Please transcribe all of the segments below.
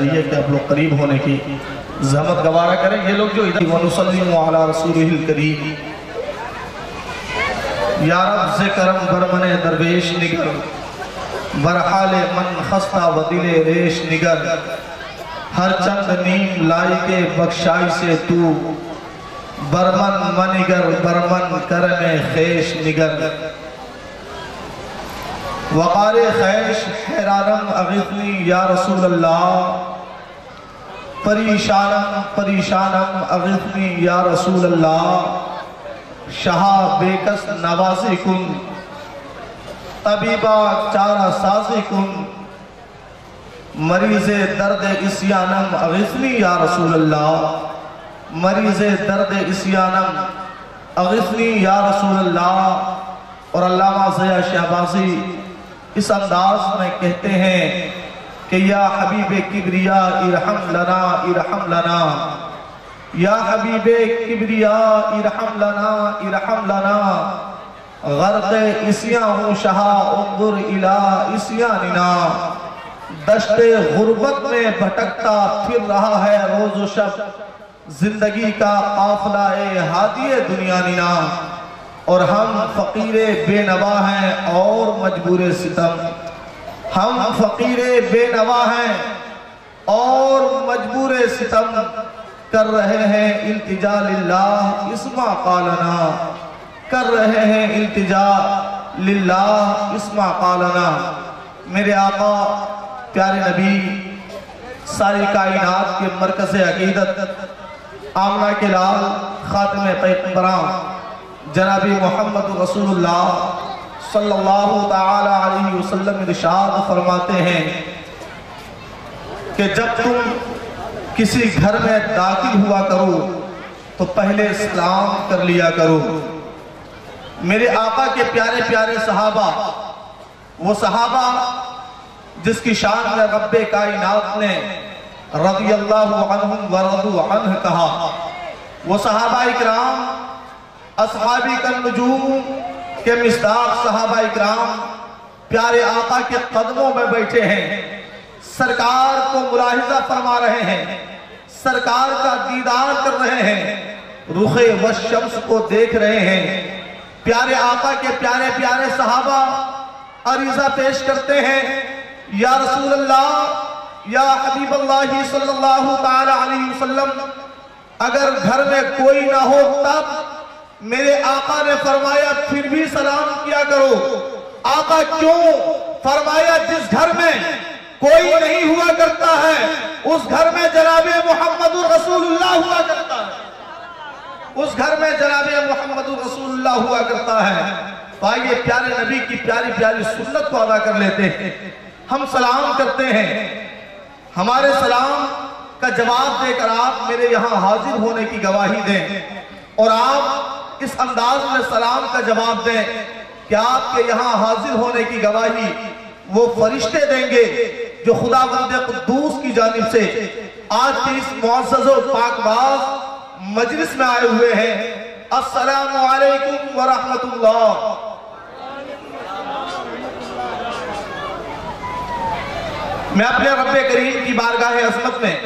یہ کہ آپ لوگ قریب ہونے کی زحمت گوارا کریں۔ یہ لوگ جو ادھر وَنُسَلِّمُ عَلَى رَسُولِهِ یا رب سے کرم برمن درویش نگر۔ برحال من خستہ و دل ریش نگر۔ ہر چند نیم لائی کے بخشائی سے تو۔ برمن منگر برمن کرم خیش نگر۔ وقار خیش حیرانم اغثنی یا رسول اللہ پریشانم پریشانم اغثنی یا رسول اللہ شہا بے کس نوازی کن طبیبہ چارہ سازی کن مریض درد اسیانم اغثنی یا رسول اللہ مریض درد اسیانم اغثنی یا رسول اللہ اور علامہ زیہ شہبازی اس انداز میں کہتے ہیں کہ یا حبیب کبریا ارحم لنا ارحم لنا۔ یا حبیب کبریا ارحم لنا ارحم لنا۔ غرق اسیاں ہوں شہا انظر الہ اسیاننا۔ دشت غربت میں بھٹکتا پھر رہا ہے روز و شب۔ زندگی کا قافلہ ہادی دنیا ننا۔ اور ہم فقیر بے نوا ہیں اور مجبور ستم۔ ہم فقیر بے نوا ہیں اور مجبور ستم کر رہے ہیں التجا للہ اسما قالنا۔ کر رہے ہیں التجا للہ اسما قالنا۔ میرے آقا، پیارے نبی، ساری کائنات کے مرکز عقیدت، آمنہ کے لال خاتم پیغمبران۔ جناب محمد رسول اللہ صلی اللہ تعالی علیہ وسلم ارشاد فرماتے ہیں کہ جب تم کسی گھر میں داخل ہوا کرو تو پہلے سلام کر لیا کرو۔ میرے آقا کے پیارے پیارے صحابہ، وہ صحابہ جس کی شان میں رب کائنات نے رضی اللہ عنہم ورضو عنہ کہا، وہ صحابہ اکرام اصحابی کا نجوم کے مصداق صحابہ اکرام پیارے آقا کے قدموں میں بیٹھے ہیں۔ سرکار کو ملاحظہ فرما رہے ہیں۔ سرکار کا دیدار کر رہے ہیں۔ رخ و شمس کو دیکھ رہے ہیں۔ پیارے آقا کے پیارے پیارے صحابہ، عریضہ پیش کرتے ہیں۔ یا رسول اللہ، یا حبیب اللہ صلی اللہ تعالی علیہ وسلم، اگر گھر میں کوئی نہ ہو تب میرے آقا نے فرمایا، پھر بھی سلام کیا کرو۔ آقا کیوں؟ فرمایا، جس گھر میں کوئی نہیں ہوا کرتا ہے، اس گھر میں جناب محمد الرسول اللہ ہوا کرتا ہے۔ اس گھر میں جناب محمد الرسول اللہ ہوا کرتا ہے۔ تو آئیے پیارے نبی کی پیاری پیاری سنت کو ادا کر لیتے ہیں۔ ہم سلام کرتے ہیں۔ ہمارے سلام کا جواب دے کر آپ میرے یہاں حاضر ہونے کی گواہی دیں۔ اور آپ اس انداز میں سلام کا جواب دیں کہ آپ کے یہاں حاضر ہونے کی گواہی وہ فرشتے دیں گے جو خدا بند قدوس کی جانب سے آج کے اس معزز و پاک باز مجلس میں آئے ہوئے ہیں۔ السلام علیکم ورحمت اللہ میں اپنے رب کریم کی بارگاہ عظمت میں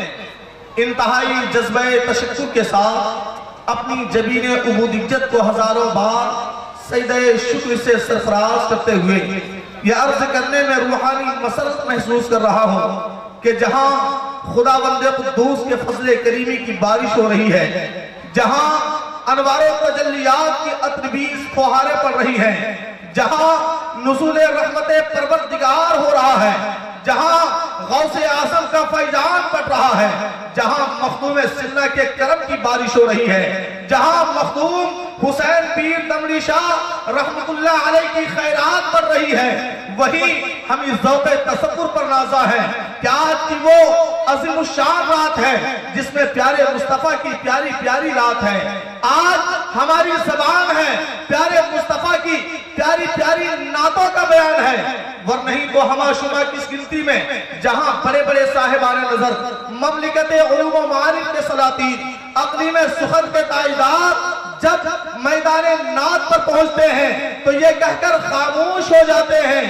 انتہائی جذبہ تشکر کے ساتھ اپنی جبین عبودیت کو ہزاروں بار سیدہ شکر سے سرفراز کرتے ہوئے یہ عرض کرنے میں روحانی مسرت محسوس کر رہا ہوں کہ جہاں خدا بند قدوس کے فضل کریمی کی بارش ہو رہی ہے، جہاں انوار تجلیات کی اتنبیس فوہارے پڑ رہی ہیں، جہاں نزول رحمت پروردگار ہو رہا ہے جہاں غوث اعظم کا فیضان پڑ رہا ہے، جہاں مخدوم سنہ کے کرم کی بارش ہو رہی ہے، جہاں مخدوم حسین پیر دمڑی شاہ رحمت اللہ علیہ کی خیرات پڑ رہی ہے، وہی ہم اس ذوق تصور پر نازا ہے۔ کہ آج کی وہ عظیم الشان رات ہے، جس میں پیارے مصطفیٰ کی پیاری پیاری رات ہے۔ آج ہماری زبان ہے، پیارے مصطفیٰ کی پیاری پیاری نعتوں کا بیان ہے۔ ور نہیں وہ ہما شما کس گنتی میں، جہاں بڑے بڑے صاحبان نظر، مملکت علوم و معارف کے سلاطین اقلیم سخن کے تائیدار جب میدان نات پر پہنچتے ہیں، تو یہ کہہ کر خاموش ہو جاتے ہیں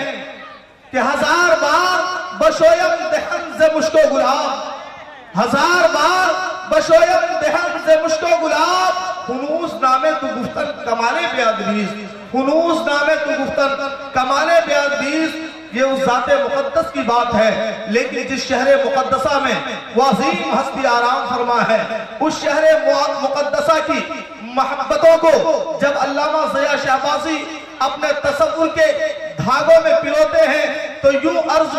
کہ ہزار بار بشویم دہن سے مشکو گلاب۔ ہزار بار بشویم دہن سے مشکو گلاب۔ خنوس نامے تو گفتن کمالے بیادریز خنوس نامے تو گفتن کمالے بیادریز یہ اس ذات مقدس کی بات ہے، لیکن جس شہر مقدسہ میں وہ عظیم ہستی آرام فرما ہے، اس شہر مقدسہ کی محبتوں کو جب علامہ زیاء شہبازی اپنے تصور کے دھاگوں میں پلوتے ہیں، تو یوں عرض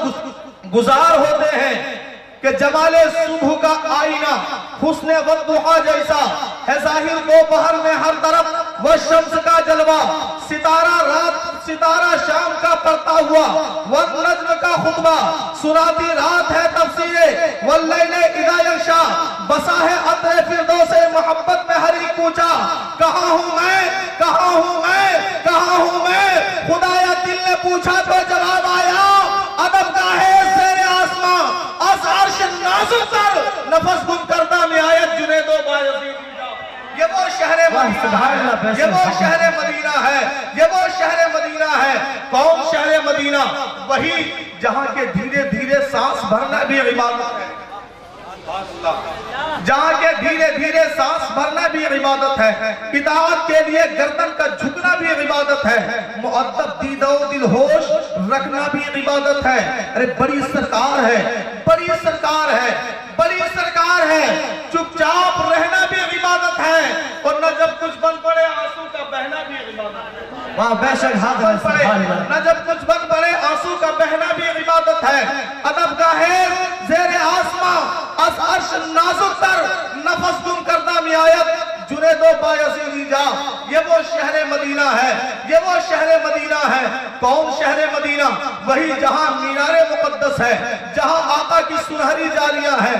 گزار ہوتے ہیں کہ جمال صبح کا آئینہ، حسن وضحا جیسا ہے، ظاہر کو بہر میں ہر طرف، وہ شمس کا جلوہ، ستارہ رات ستارہ شام کا پڑتا ہوا وہ نجم کا خطبہ، سناتی رات ہے تفسیر، واللیل اذا یشا بسا ہے عطر فردوس محبت میں ہر ایک پوچھا کہاں ہوں میں؟ کہاں ہوں میں؟ کہاں ہوں میں؟ خدایا دل نے پوچھا تو جواب آیا، ادب کا ہے زیر آسمان اس عرش نازل کر، نفس گم کردہ میں آیت جنید و بایزید یہ وہ شہر مدینہ ہے، یہ وہ شہر مدینہ ہے، یہ وہ شہر ہے۔ کون شہر مدینہ، وہی جہاں کے دھیرے دھیرے سانس بھرنا بھی عبادت ہے۔ جہاں کے دھیرے دھیرے سانس بھرنا بھی عبادت ہے۔ اطاعت کے لیے گردن کا جھکنا بھی عبادت ہے۔ معدب دید و دل ہوش رکھنا بھی عبادت ہے۔ ارے، بڑی سرکار ہے، بڑی سرکار ہے، بڑی سرکار ہے۔ چپ چاپ رہنا بھی عبادت ہے۔ اور نہ جب کچھ بن پڑے، آنسو کا بہنا بھی عبادت ہے۔ وہاں بے شک سبحان اللہ۔ نہ جب کچھ بن پڑے آنسو کا بہنا بھی عبادت ہے۔ ادب کا ہے زیر آسمان از عرش نازک تر نفس گم کردہ میں آیت جنید و بایزیدی جا یہ وہ شہر مدینہ ہے یہ وہ شہر مدینہ ہے۔ کون شہر مدینہ؟ وہی جہاں مینار مقدس ہے جہاں آقا کی سنہری جاریہ ہے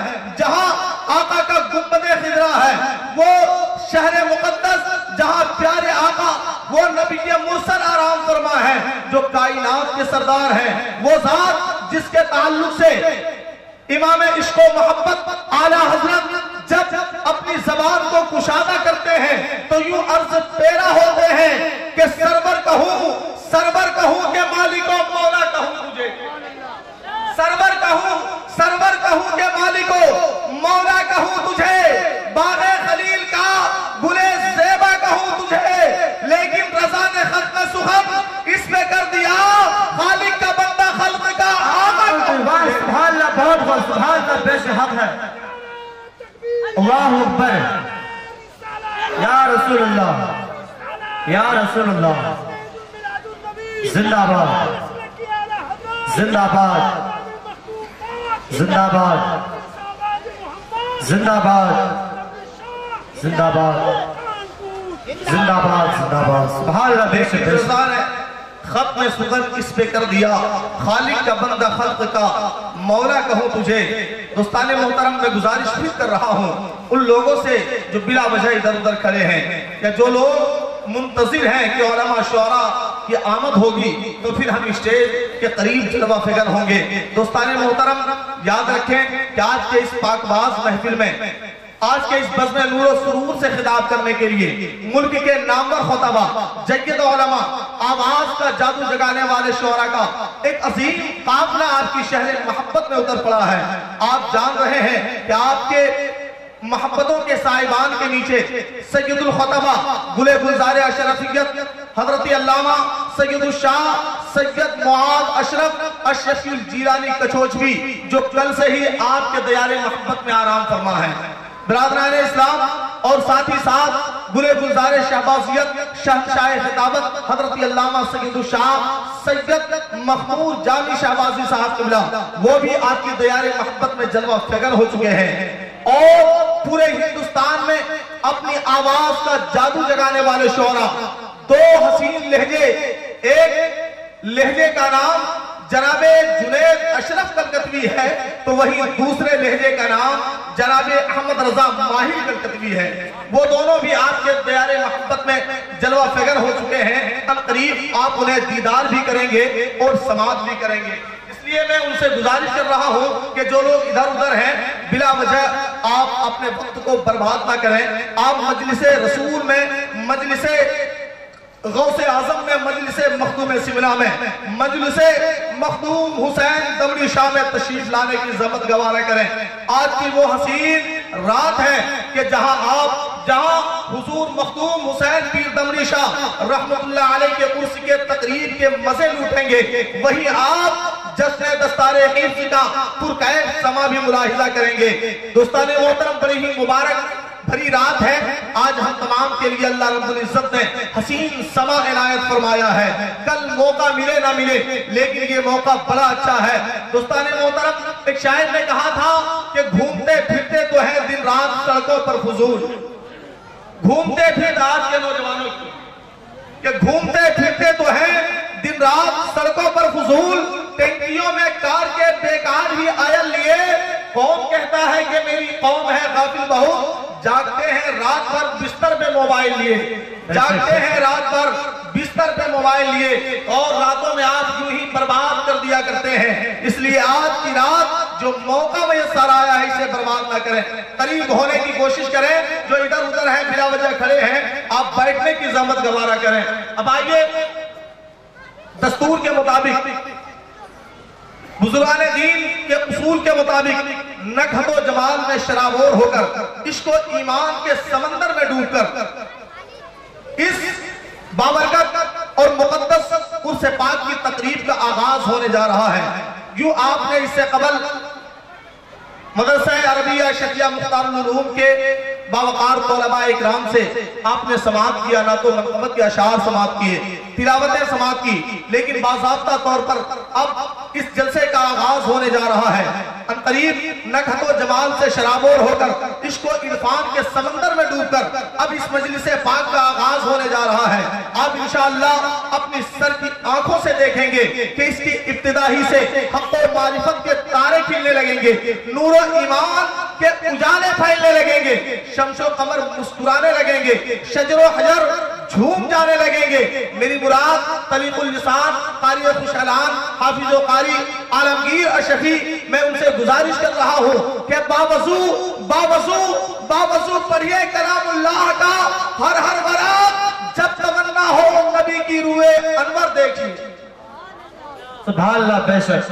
وہ نبی مرسل آرام فرما ہے، جو کائنات کے سردار ہیں وہ ذات جس کے تعلق سے امام عشق و محبت اعلیٰ حضرت جب اپنی زبان کو کشادہ کرتے ہیں، تو یوں عرض پیرا ہوتے ہیں کہ سرور کہوں سرور کہوں کہ مالک و مولا کہوں تجھے سرور کہوں سرور کہوں کہ مالک و مولا کہوں تجھے باغ خلیل کا گلے زیبہ کہوں تجھے لیکن رضا نے خط میں سخن اس پہ کر دیا خالق کا بندہ خلق کا آمد واہ سبحان اللہ بہت بہت سبحان اللہ بے شک حق ہے اللہ اکبر۔ یا رسول اللہ، یا رسول اللہ۔ زندہ باد۔ زندہ باد۔ زندہ باد۔ زندہ باد۔ زندہ باد۔ زندہ باد زندہ باد۔ سبحان اللہ، بے شک بے شک۔ رضا نے اس پہ کر دیا۔ خالق کا بندہ خلق کا مولا کہوں تجھے۔ دوستان محترم، میں گزارش بھی کر رہا ہوں۔ ان لوگوں سے جو بلا وجہ ادھر ادھر کھڑے ہیں، یا جو لوگ منتظر ہیں کہ علماء، شعراء کی آمد ہوگی، تو پھر ہم اسٹیج کے قریب جلوہ فگر ہوں گے۔ دوستان محترم، یاد رکھیں کہ آج کے اس پاک باز محفل میں آج کے اس بزم نور و سرور سے خطاب کرنے کے لیے ملک کے نامور خطبہ جید علماء، آواز کا جادو جگانے والے شعراء کا ایک عظیم قافلہ آپ کی شہر محبت میں اتر پڑا ہے۔ آپ جان رہے ہیں کہ آپ کے محبتوں کے سائبان کے نیچے سید الخطبہ، گلے گلزار اشرفیت، حضرت علامہ سید الشاہ سید معاد اشرف اشرف الجیرانی کچوچ بھی جو کل سے ہی آپ کے دیار محبت میں آرام فرما ہے۔ برادران اسلام اور ساتھ ہی ساتھ گلے گلزار شہبازیت شہنشاہ خطابت، حضرت علامہ سید الشاہ، سید محمود جامی شہبازی صاحب قبلہ، وہ بھی آپ کی دیار محبت میں جلوہ فگر ہو چکے ہیں۔ اور پورے ہندوستان میں اپنی آواز کا جادو جگانے والے شعراء دو حسین لہجے، ایک لہجے کا نام جناب جنید اشرف کلکتوی ہے، تو وہی دوسرے لہجے کا نام جناب احمد رضا ماہی کلکتوی ہے۔ وہ دونوں بھی آپ کے دیار محبت میں جلوہ فگر ہو چکے ہیں۔ اب قریب آپ انہیں دیدار بھی کریں گے اور سماعت بھی کریں گے۔ اس لیے میں ان سے گزارش کر رہا ہوں کہ جو لوگ ادھر ادھر ہیں، بلا وجہ آپ اپنے وقت کو برباد نہ کریں۔ آپ مجلس رسول میں، مجلس غوث اعظم میں مجلس مخدوم سملا میں مجلس مخدوم حسین دمڑی شاہ میں تشریف لانے کی زحمت گوارہ کریں۔ آج کی وہ حسین رات ہے کہ جہاں آپ، جہاں حضور مخدوم حسین پیر دمڑی شاہ رحمت اللہ علیہ کے عرص کے تقریب کے مزے لوٹیں گے۔ وہی آپ جشن دستار حفظ کا پرقید سما بھی ملاحظہ کریں گے۔ دوستان محترم، بڑی ہی مبارک بھری رات ہے۔ آج ہم تمام کے لیے اللہ رب العزت نے حسین سما عنایت فرمایا ہے۔ کل موقع ملے نہ ملے، لیکن یہ موقع بڑا اچھا ہے۔ دوستان محترم، ایک شاعر نے کہا تھا کہ گھومتے پھرتے تو ہے دن رات سڑکوں پر فضول۔ گھومتے پھرتے آج کے نوجوانوں کہ گھومتے پھرتے تو ہے دن رات سڑکوں پر فضول۔ ٹینکیوں میں کار کے بیکار ہی آئل لیے کون کہتا ہے کہ میری قوم ہے غافل بہت جاگتے ہیں رات بھر بستر پہ موبائل لیے۔ جاگتے ہیں رات بھر بستر پہ موبائل لیے۔ اور راتوں میں آپ یوں ہی برباد کر دیا کرتے ہیں۔ اس لیے آج کی رات جو موقع میسر آیا ہے، اسے برباد نہ کریں۔ قریب ہونے کی کوشش کریں۔ جو ادھر ادھر ہیں، بلا وجہ کھڑے ہیں، آپ بیٹھنے کی زحمت گوارہ کریں۔ اب آئیے دستور کے مطابق بزرگان دین کے اصول کے مطابق نکھت و جمال میں شرابور ہو کر، عشق و ایمان کے سمندر میں ڈوب کر، اس بابرکت اور مقدس عرص پاک کی تقریب کا آغاز ہونے جا رہا ہے۔ یوں آپ نے اس سے قبل مدرسہ عربیہ شکیہ مختار العلوم کے باوقار طلباء اکرام سے آپ نے سماعت کیا، نہ تو منقبت کے اشعار سماعت کیے، تلاوتیں سماعت کی، لیکن باضابطہ طور پر اب اس ہونے جا رہا ہے۔ انقریب نکھت و جمال سے شرابور ہو کر عشق و عرفان کے سمندر میں ڈوب کر اب اس مجلس پاک کا آغاز ہونے جا رہا ہے۔ آپ انشاءاللہ اپنی سر کی آنکھوں سے دیکھیں گے کہ اس کی ابتدا ہی سے حق و معرفت کے تارے کھلنے لگیں گے۔ نور و ایمان کے اجالے پھیلنے لگیں گے۔ شمس و قمر مسکرانے لگیں گے۔ شجر و حجر جھوم جانے لگیں گے۔ میری مراد طلیق اللسان قاری خوشحلان حافظ و قاری، عالمگیر اشفی میں ان سے گزارش کر رہا ہوں کہ باوضو باوضو باوضو پڑھئے کلام اللہ کا۔ ہر ہر برات جب تمنا ہو نبی کی روح انور دیکھیں سبحان اللہ، بے شک۔